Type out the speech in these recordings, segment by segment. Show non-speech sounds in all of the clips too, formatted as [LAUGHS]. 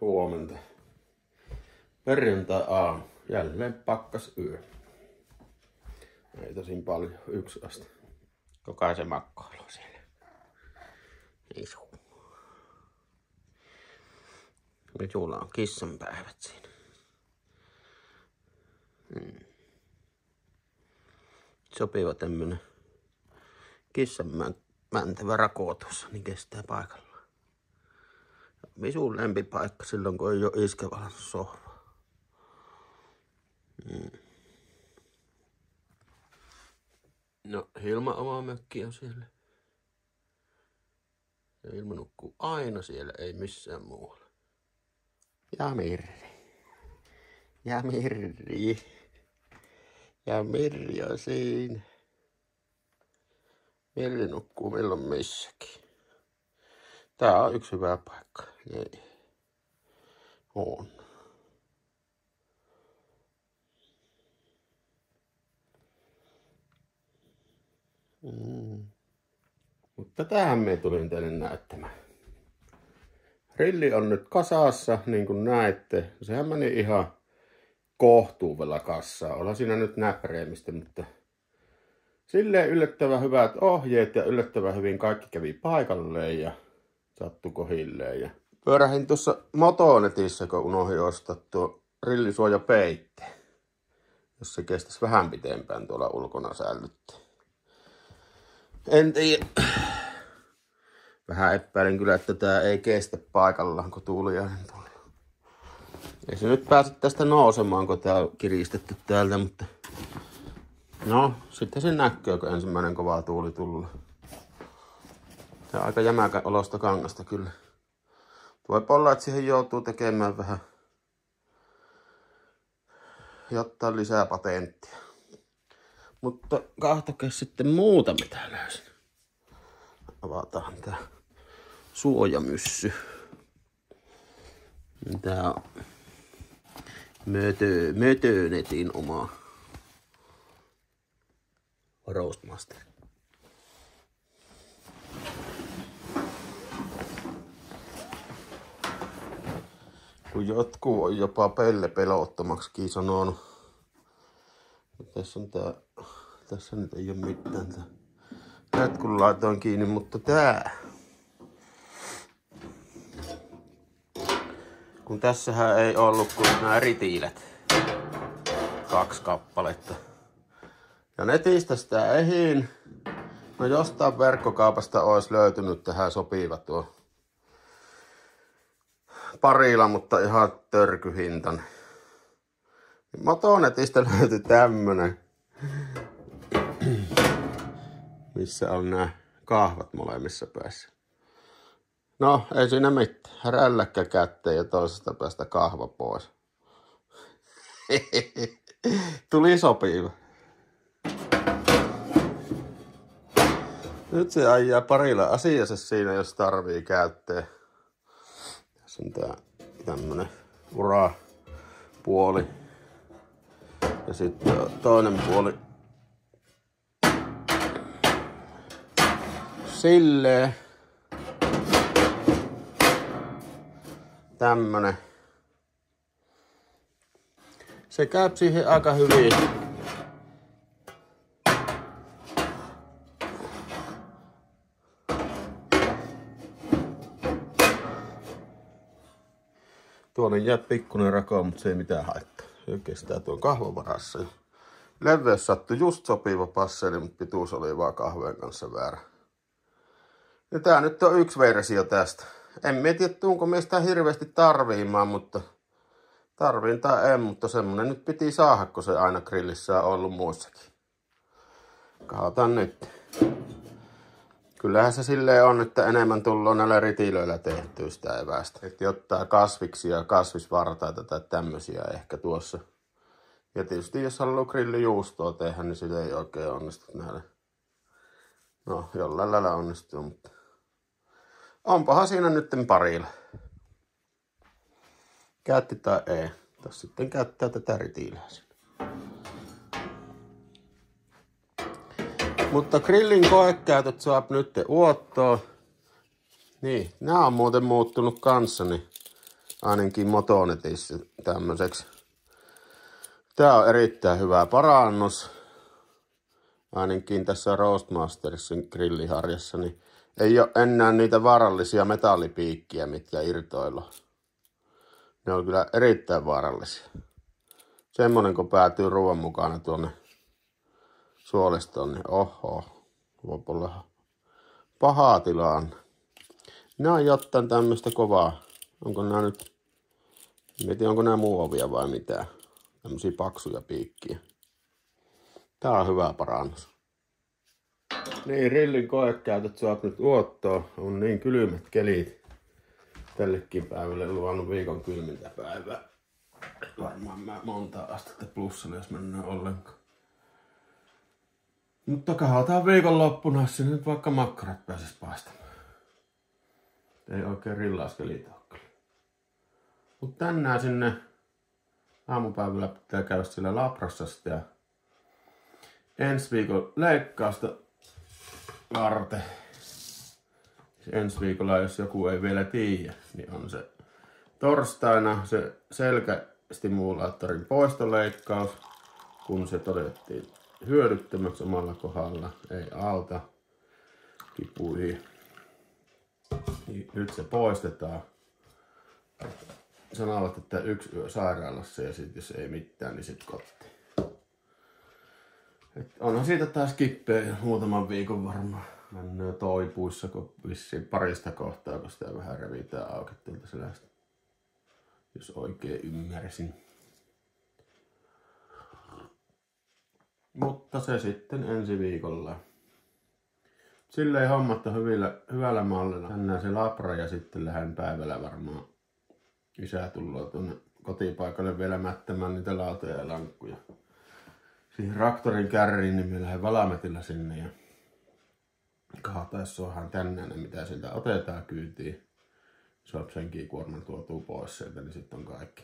huomenta. Perjantai aamu. Jälleen pakkas yö. Ei tosin paljon. Yksi asti. Koko se makkailu siellä. Isu. Juula on kissan päivät siinä. Hmm. Sopiva tämmönen kissan mäntävä rako tuossa, niin kestää paikalla. Visun lempipaikka silloin, kun ei ole iskevalannut sohva. Mm. No, Hilma oma mökki on siellä. Ja Hilma nukkuu aina siellä, ei missään muualla. Ja Mirri. Ja Mirri. Ja Mirri on siinä. Mirri nukkuu milloin missäkin. Tää on yksi hyvä paikka. Ei. On. Mm. Mutta tähän me tulin teille näyttämään. Rilli on nyt kasassa, niin kuin näette. Sehän meni ihan kohtuuvella kassaa. Olla siinä nyt näppäreemistä, mutta silleen yllättävän hyvät ohjeet ja yllättävän hyvin kaikki kävi paikalleen ja sattu kohilleen. Ja pyörähin tuossa Motonetissä, kun unohdin ostaa tuo rillisuoja peitte, jos se kestäisi vähän pitempään tuolla ulkona säilytti. En tiedä. Vähän epäilen kyllä, että tää ei kestä paikallaan, kun tuuliainen tuli. Ei se nyt pääse tästä nousemaan, kun tää on kiristetty täältä, mutta... No, sitten se näkyy, kun ensimmäinen kova tuuli tulee. Tää on aika jämäkä olosta kangasta kyllä. Voi olla, että siihen joutuu tekemään vähän jotta lisää patenttia. Mutta kahtokaa sitten muuta mitä löysin. Avataan tää suojamyssy. Tää on mötö, mötönetin oma Roastmaster. Kun jotkut on jopa pelle pelottomaksi sanonut. Tässä on tää, tässä nyt ei ole mitään tää. Kun laitoin kiinni, mutta tää. Kun tässähän ei ollut kuin nämä ritiilet. Kaksi kappaletta. Ja netistä sitä ehin. No jostain verkkokaupasta olisi löytynyt tähän sopiva tuo parilla, mutta ihan törkyhintan. Motonetista löytyi tämmönen, missä on nämä kahvat molemmissa päässä. No, ei siinä mitään. Rälläkkä kätteen ja toisesta päästä kahva pois. [LAUGHS] Tuli sopiva. Nyt se ajaa parilla asiassa siinä, jos tarvii käyttää. Tässä on tää tämmönen ura puoli. Ja sitten toinen puoli silleen. Tämmönen. Se käy siihen aika hyvin. Tuonne jää pikkuinen rako, mutta se ei mitään haittaa. Se kestää tuon kahvan varassa. Leveys sattui just sopiva passeli, mutta pituus oli vaan kahveen kanssa väärä. Ja tää nyt on yksi versio tästä. En tiedä, tuunko mistä hirveästi tarviimaan, mutta tarviin tai en, mutta semmonen nyt piti saada, kun se aina grillissä on ollut muissakin. Katsotaan nyt. Kyllähän se silleen on, että enemmän tullaan näillä ritilöillä tehtyä sitä evästä. Että ottaa kasviksia, kasvisvartaita tai tämmöisiä ehkä tuossa. Ja tietysti jos haluaa grillijuustoa tehdä, niin sitä ei oikein onnistu näillä. No, jollain lailla onnistuu, mutta onpahan siinä nyt parilla. Käytti tai ei. Tässä sitten käyttää tätä ritiilää Mutta grillin koekäytöt saa nyt uottoa. Niin, nämä on muuten muuttunut kanssa, niin ainakin Motonetissä tämmöiseksi. Tää on erittäin hyvä parannus. Ainakin tässä Roastmastersin grilliharjassa, niin ei ole enää niitä vaarallisia metallipiikkiä, mitkä irtoilla. Ne on kyllä erittäin vaarallisia. Semmonen, kun päätyy ruoan mukana tuonne suolistoon, niin oho, voi olla pahaa tilaan. Nämä on jotain tämmöistä kovaa. Onko nämä nyt, mietin onko nämä muovia vai mitä. Tämmöisiä paksuja piikkiä. Tää on hyvä parannus. Niin, rillin koekäytöt saat nyt uottoa. On niin kylmät kelit. Tällekin päivälle luvannut viikon kylmintä päivää. Varmaan mä monta astetta plussalle, jos mennään ollenkaan. Mutta kahataan viikonloppuna, jos nyt vaikka makkarat pääsis paistamaan. Ei oikein rillauskeli kyllä. Mut tänään sinne aamupäivällä pitää käydä sillä labrassa ja ensi viikon leikkausta varten. Ensi viikolla, jos joku ei vielä tiedä, niin on se torstaina se selkästimulaattorin poistoleikkaus, kun se todettiin hyödyttömäksi omalla kohdalla, ei auta kipuihin. Nyt se poistetaan. Sanovat, että yksi yö sairaalassa ja sitten jos ei mitään, niin sitten kotiin. Et onhan siitä taas kippeä muutaman viikon varmaan. Mennään toipuissa, kun vissiin parista kohtaa, kun sitä vähän revitään auki tuolta selästä. Jos oikein ymmärsin. Mutta se sitten ensi viikolla. Silleen hommatta hyvällä, hyvällä mallilla. Tänään se labra ja sitten lähden päivällä varmaan. Isä tulee tuonne kotipaikalle vielä mättämään niitä lautoja ja lankkuja. Siihen raktorin kärriin, niin me lähden valametilla sinne ja kahtaessoahan tänään, mitä sieltä otetaan kyytiin. Saa senkin kuorman tuotuu pois sieltä, niin sitten on kaikki.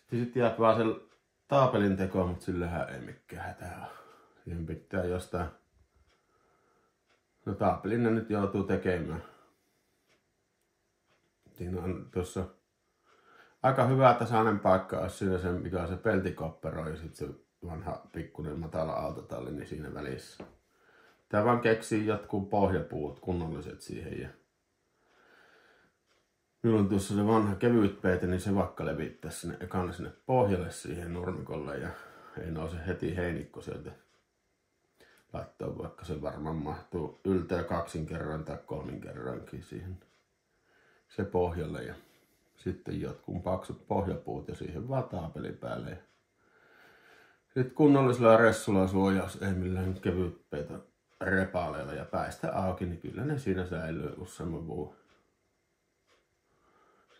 Sitten, sitten jää vaan se taapelin teko, mutta sillähän ei mikään hätää ole. Siihen pitää jostain... No taapelin nyt joutuu tekemään. Siinä on tuossa aika hyvä tasainen paikka olisi siinä se, mikä on se peltikoppero ja sitten se vanha pikkuinen matala autotalli niin siinä välissä. Tää vaan keksii jotkut pohjapuut kunnolliset siihen ja Minulla on tuossa se vanha kevyt peite, niin se vaikka levittää sinne ekana sinne pohjalle siihen nurmikolle ja ei nouse heti heinikko sieltä laittaa, vaikka se varmaan mahtuu yltää kaksin kerran tai kolmin kerrankin siihen se pohjalle ja sitten jotkut paksut pohjapuut ja siihen vaan taapeli päälle. Sitten kunnollisella ressulla suojaus, ei millään kevyt peitä repaaleilla ja päästä auki, niin kyllä ne siinä säilyy useamman vuoden.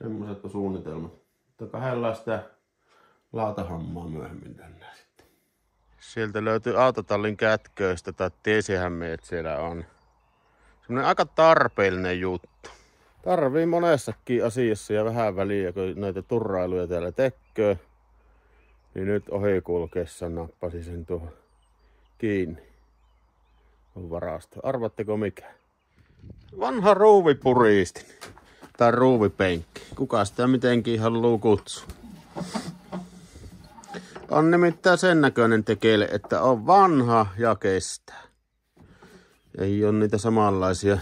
Semmoiset on suunnitelmat. Mutta sitä laatahommaa myöhemmin tänne sitten. Sieltä löytyy autotallin kätköistä, tai tiesihän me, että siellä on. Semmoinen aika tarpeellinen juttu. Tarvii monessakin asiassa ja vähän väliä, kun näitä turrailuja täällä tekee. Niin nyt ohi kulkeessa nappasi sen tuohon kiinni. On varasto. Arvatteko mikä? Vanha ruuvipuristin tai ruuvipenkki. Kuka sitä mitenkin haluaa kutsua. On nimittäin sen näköinen tekele, että on vanha ja kestää. Ei ole niitä samanlaisia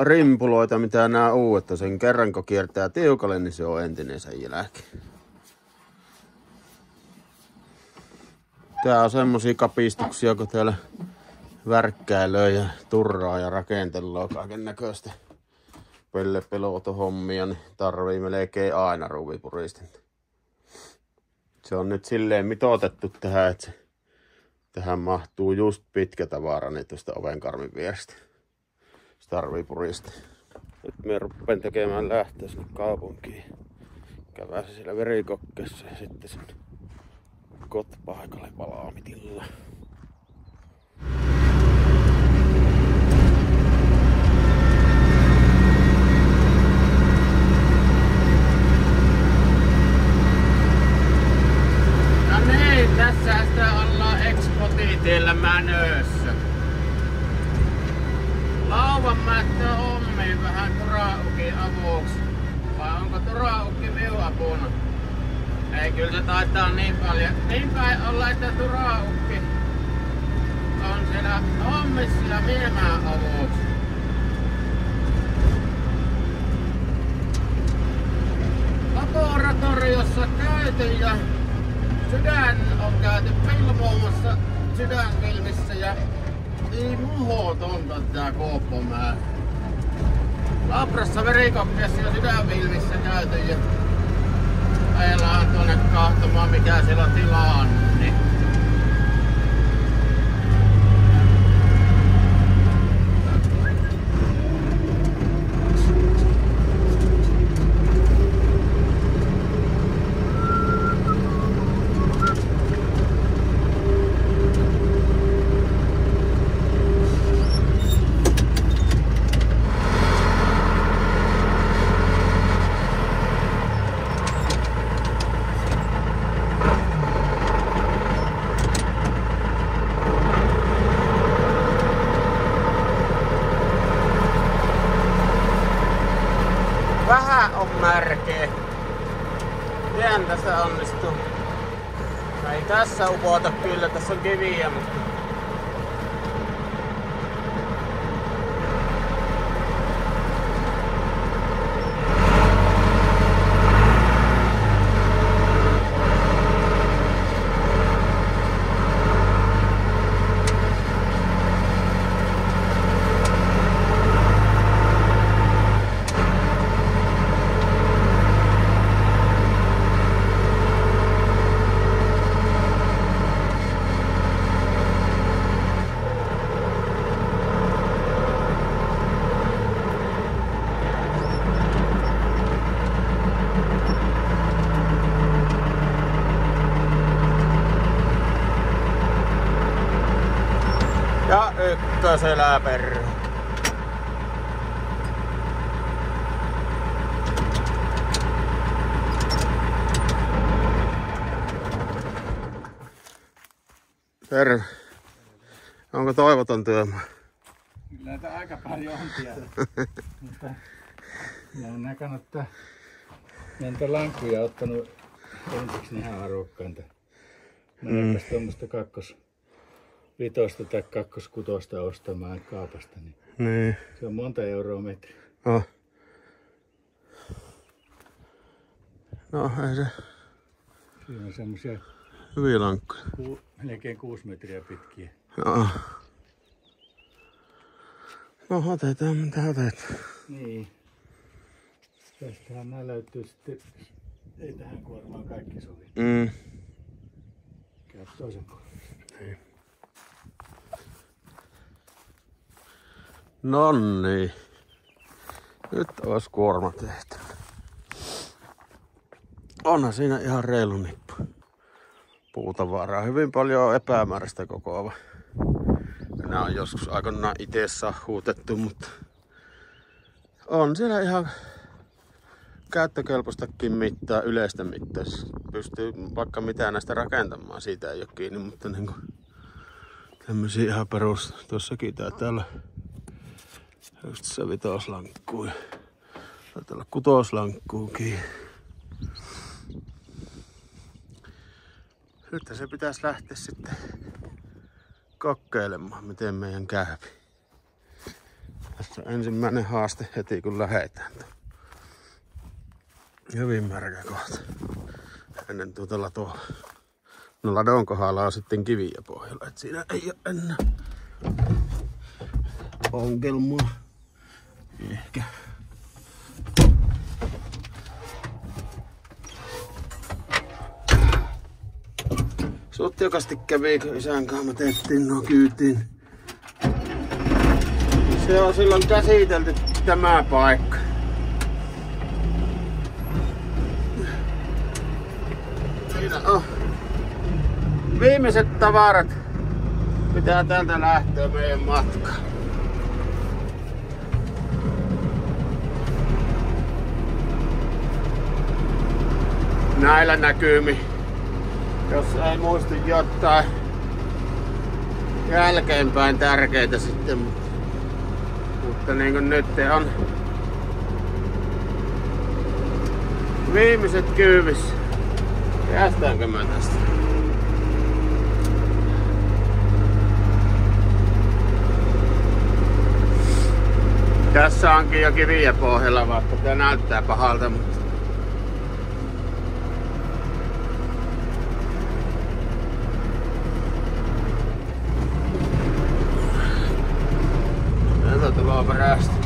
rimpuloita, mitä nämä uudet. Sen kerran kun kiertää tiukalle, niin se on entinen sen jälkeen. Tää on semmosia kapistuksia, kun täällä värkkäilöä ja turraa ja rakentelua kaiken näköistä pellepelotohommia, niin tarvii melkein aina ruuvipuristinta. Se on nyt silleen mitoitettu tähän, että se, tähän mahtuu just pitkä tavara niin tuosta ovenkarmin vierestä. Se tarvii purista. Nyt me rupean tekemään lähteä sinne kaupunkiin. Käväsi siellä verikokkessa ja sitten sinne kotpaikalle valaamitilla. tiellä Mänössä. Lauvan mättää hommiin vähän Turaukin avuksi. Vai onko Turaukki minun apuna? Ei, kyllä se taitaa niin paljon. Niin päin olla, että Turaukki on siellä hommissa ja miemään avuksi. Laboratoriossa käyty ja sydän on käyty pilmoomassa sydänfilmissä ja niin muhotonta tää Kooppomäär. Verikoppiassa ja sydänfilmissä käyty ja ajellaan tuonne kahtomaan mikä siellä tilaa on. Niin Vähän on märkeä. Pientä se onnistuu. No ei tässä upota kyllä, tässä on kiviä, mutta... Ja ykkösellä perä. Terve. Onko toivoton työmaa? Kyllä tämä aika paljon on tiellä. [LAUGHS] Mutta mä oon näkannut, että näitä lankkuja ottanut ensiksi ihan arvokkainta. Mä mm. tuommoista kakkos vitosta tai kakkoskutosta ostamaan kaapasta, niin Niin. se on monta euroa metri. Oh. No ei se Siinä on semmosia hyviä lankkuja. ku, melkein kuusi metriä pitkiä. Joo. No otetaan mitä otetaan. Niin. Tästähän nämä löytyy sitten, ei tähän kuormaan kaikki sovi. Mm. Käy toisen puolen. Nonni. Nyt olisi kuorma tehty. Onhan siinä ihan reilu nippu. Puutavaraa. Hyvin paljon epämääräistä kokoava. Nämä on joskus aikoinaan itse huutettu, mutta on siellä ihan käyttökelpoistakin mittaa, yleistä mittaa. Pystyy vaikka mitä näistä rakentamaan, siitä ei ole kiinni, mutta niin kuin tämmöisiä ihan perus. Tuossakin taitaa olla just se vitoslankku ja taitaa olla kutoslankkuukin. Nyt se pitäisi lähteä sitten kokeilemaan, miten meidän käypi. Tässä on ensimmäinen haaste heti kun lähetään. Hyvin märkä kohta. Ennen tuota latoa. No ladon kohdalla on sitten kiviä pohjalla, et siinä ei ole enää ongelmaa. Ehkä. Sutjakasti kävi, kun isän kanssa tehtiin nuo kyytiin. Se on silloin käsitelty tämä paikka. Siinä on viimeiset tavarat, mitä täältä lähtee meidän matkaan. Näillä näkymi, jos ei muista jotain jälkeenpäin tärkeitä sitten, mutta niin kuin nyt on viimeiset kyyvissä. Päästäänkö mä tästä? Tässä onkin jo kiviä pohjalla, vaikka tää näyttää pahalta, mutta Tätä tulee perästä.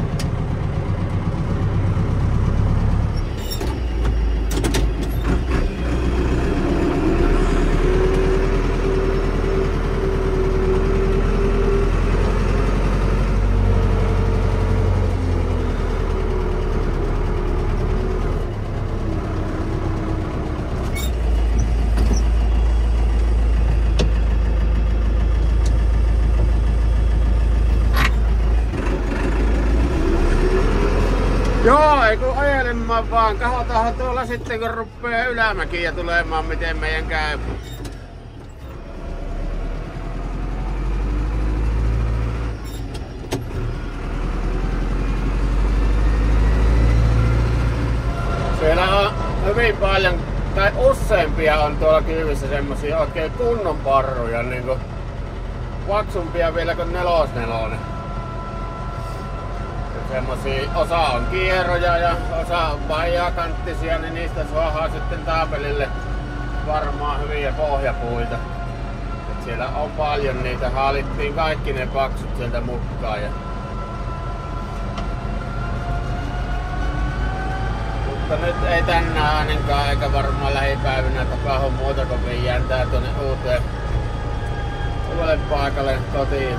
Joo, ajelemaan vaan. Katsotaan tuolla sitten kun rupeaa ylämäkiä tulemaan, miten meidän käy. Siellä on hyvin paljon, tai useampia on tuolla kyyvissä semmosia oikein kunnon parruja, niinku paksumpia vielä kuin nelosnelonen semmosia, osa on kierroja ja osa on vajaakanttisia, niin niistä saadaan sitten taapelille varmaan hyviä pohjapuita. Et siellä on paljon niitä, haalittiin kaikki ne paksut sieltä mukaan. Ja... Mutta nyt ei tänään ainakaan eikä varmaan lähipäivinä tapahdu muuta kuin viiään tää tuonne uuteen uudelle paikalle kotiin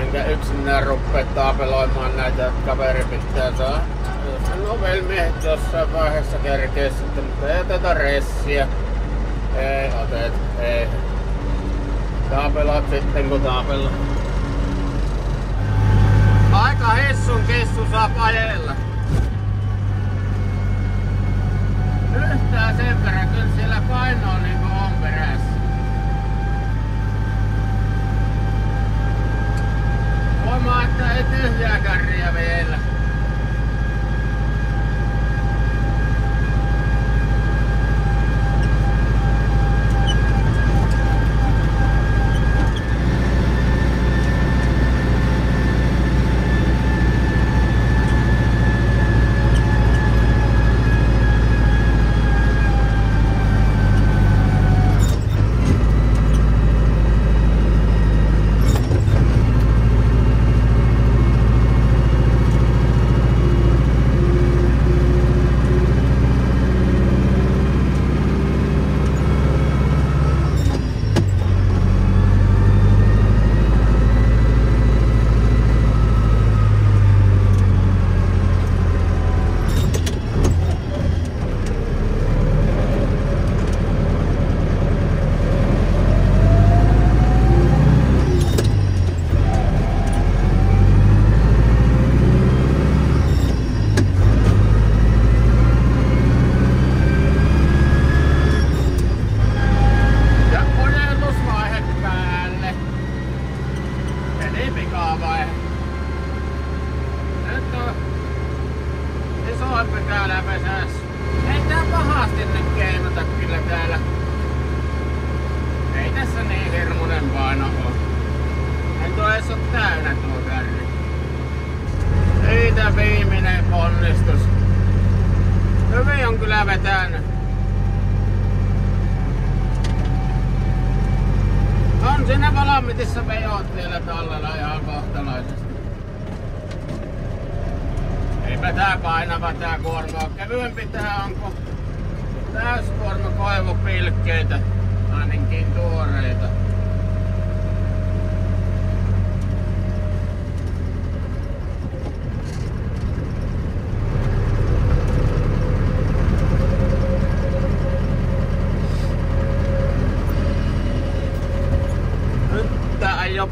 enkä yksinään rupea taapeloimaan näitä kaveri pitää saa. Jos novelmiehet jossain vaiheessa kerkee sitten, mutta ei oteta ressiä. Ei otet, ei. Taapelot sitten kun taapella. Aika hissun kissu saa ajella. Yhtään sen verran, kyllä siellä painoa niinku on perässä. Huomaa, että ei tyhjää kärriä vielä. Ja ojennusvaihe päälle. Eli pikavaihe. Nyt on isoimpi täällä pesässä. Ei tää pahasti nyt keinota kyllä täällä. Ei tässä niin hirmunen paino oo. Ei tuo edes oo täynnä tuo kärri. Siitä viimeinen ponnistus. Hyvin on kyllä vetänyt. On siinä valamitissa vejot vielä tallella ihan kohtalaisesti. Eipä tää painava tää kuorma oo. Kevyempi tää on kun täyskuorma koivupilkkeitä. Ainakin tuoreita.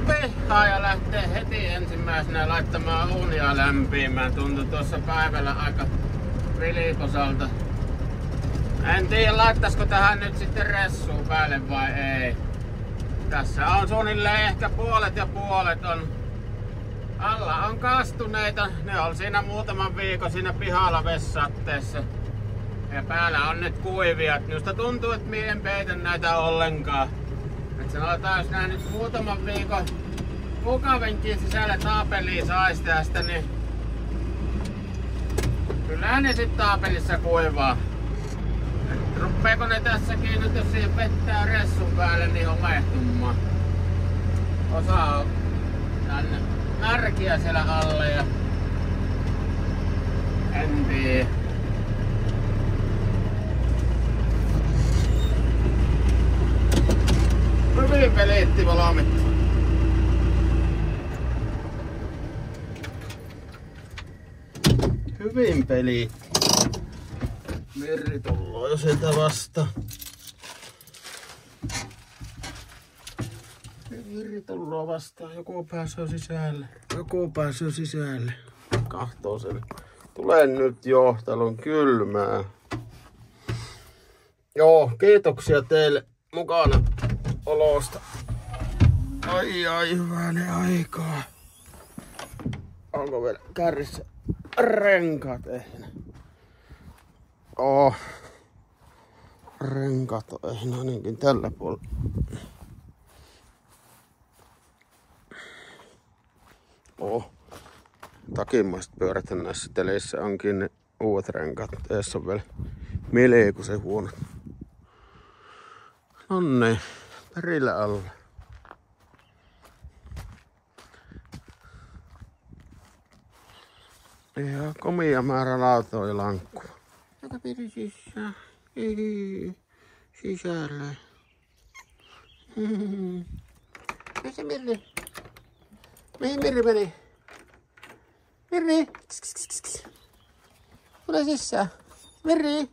Pihtaa ja lähtee heti ensimmäisenä. Tuntui tuossa päivällä aika vilikosalta. En tiedä laittaisiko tähän nyt sitten ressuun päälle vai ei. Tässä on suunnilleen ehkä puolet ja puolet on alla on kastuneita. Ne on siinä muutaman viikon siinä pihalla vessatteessa. Ja päällä on nyt kuivia. Minusta tuntuu, että minä en peitä näitä ollenkaan. Et sanotaan, jos nää nyt muutaman viikon kukavenkin sisällä taapeliin saisi tästä, niin kyllähän ne sit taapelissa kuivaa. Et ruppeeko ne tässäkin nyt, jos siihen vettää ressun päälle, niin homehtumaan. Osa on märkiä siellä alla ja en tiedä. Hyvin pelitti valmiit. Hyvin peli. Merri tulloo jo sieltä vasta. Merri tulloo vastaan. Joku pääsee sisälle. Joku pääsee sisälle. Kahtoo sen. Tulee nyt jo. Täällä on kylmää. Joo, kiitoksia teille mukana olosta. Ai ai, hyvänen aikaa. Onko vielä kärrissä renkaat ehjänä? Oh. Renkaat on ehjänä ainakin tällä puolella. Oh. Takimmaiset pyörät näissä teleissä onkin ne uudet renkaat. Tässä on vielä melkoisen huonot. Nonni, perillä alla. Ihan komia määrä lautoja lankku. Joka pidi sisään. Ei, sisälle. [LAUGHS] Missä Mirri? Mihin Mirri meni? Mirri! Kis, kis, kis, kis. Tule sisään. Mirri!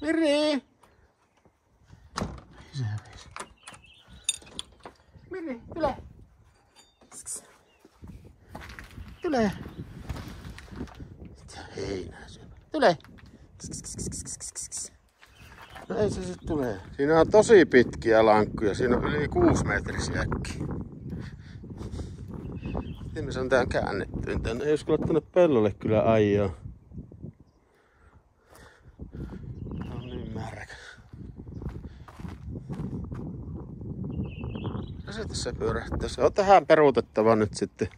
Mirri! Sisäveesi. Mirri, tule! Tule! Heinää syö. Tule! No ei se sit tule. Siinä on tosi pitkiä lankkuja. Siinä on yli kuusi metrisiäkin. Miten me tän käännettyä tänne? Ei uskalla tänne pellolle kyllä. Tää on niin. No se tässä pyörähtää. Se on tähän peruutettava nyt sitten.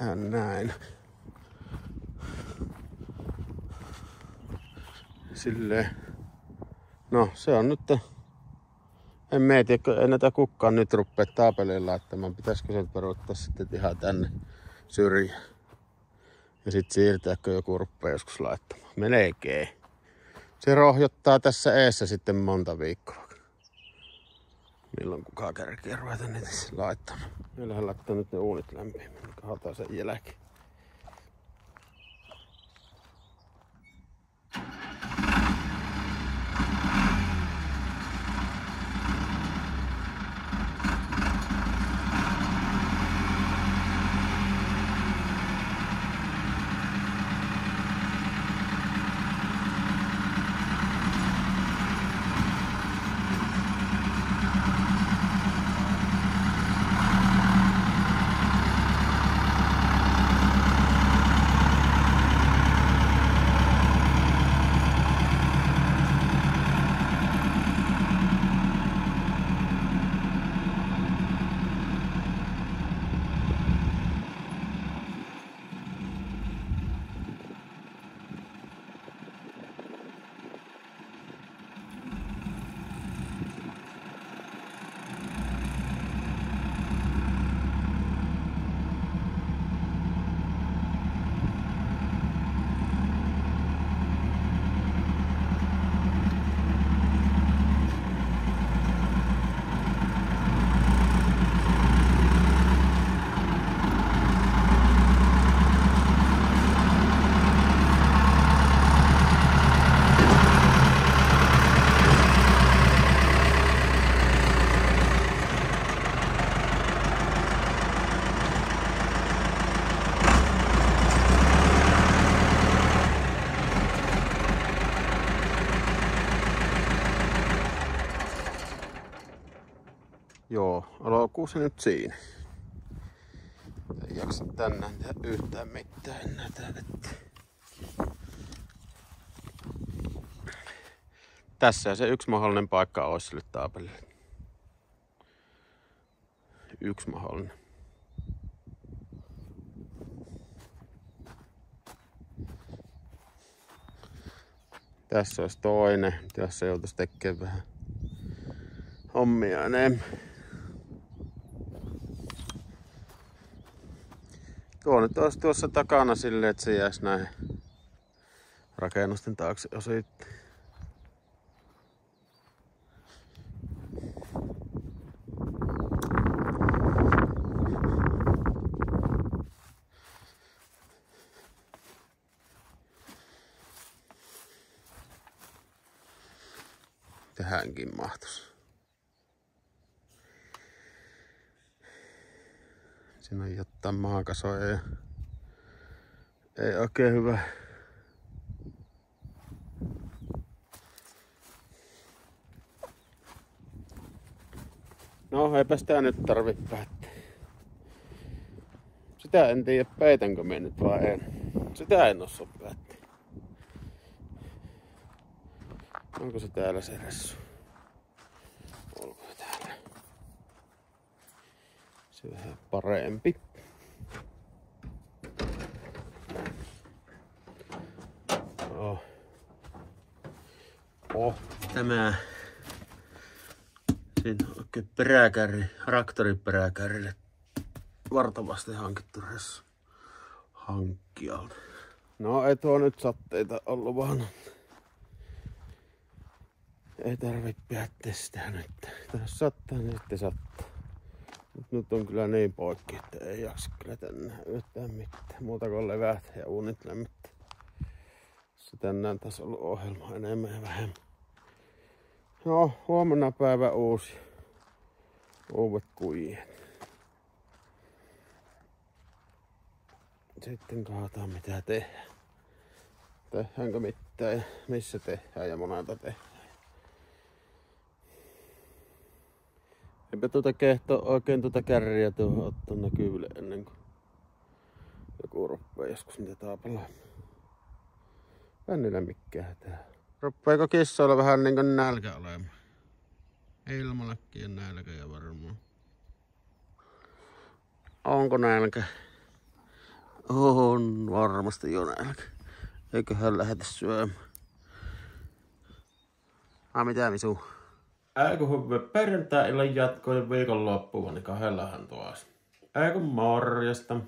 Tähän näin. Silleen. No se on nyt en mieti, ei näitä kukkaan nyt rupea taapeliin laittamaan. Pitäisikö sen peruuttaa sitten ihan tänne syrjään. Ja sitten siirtääkö joku rupeaa joskus laittamaan. Melkein. Se rohjottaa tässä eessä sitten monta viikkoa. Milloin kukaan kerkee ruveta niitä laittamaan. Meillähän laittaa nyt ne uunit lämpimään. Katsotaan sen jälkeen. Alkuu se nyt siinä. Ei jaksa tänään tehdä yhtään mitään enää että... Tässä se yksi mahdollinen paikka olisi sille taapelille. Yksi mahdollinen. Tässä olisi toinen, se joutuisi tekemään vähän hommia enemmän. Tuo nyt olisi tuossa takana silleen, että se jäisi näin rakennusten taakse osittain. tähänkin mahtuisi. Siinä on maakasoja ja ei oikein hyvä. No eipä sitä nyt tarvi päättää. Sitä en tiedä peitänkö me nyt vai en. Sitä en osaa päättää. Onko se täällä se ressu? Olko täällä? Se vähän parempi. Oh. Oh, tämä on oikein peräkärri, traktoriperäkärrille vartavasti hankittu ressu hankkijalta. No ei tuo nyt satteita ollut vaan ei tarvi päättää sitä nyt. Jos sattaa, niin sitten sattaa. Mut nyt on kyllä niin poikki, että ei jaksa kyllä tänne yhtään mitään. Muuta kuin leväät ja uunit lämmittää. Se tänään taas ollut ohjelma enemmän ja vähemmän. No, huomenna päivä uusi. Uudet kujet. Sitten katsotaan mitä tehdään. Tehdäänkö mitään ja missä tehdään ja monelta tehdään. Eipä tuota kehto oikein tuota kärriä tuohon ottaa näkyville ennen kuin joku ruppaa joskus niitä taapalaa. Vännillä mikään tää. Ruppeeko kissoilla vähän niinku nälkä olemaan? Ilmallekin nälkä varmaan. Onko nälkä? On varmasti jo nälkä. Eiköhän lähetä syömään. Ah, mitä visu? Äikö hyvä perjantai-illan jatkoon ja viikonloppuun, niin kahdellahan tuossa. Äikö morjesta.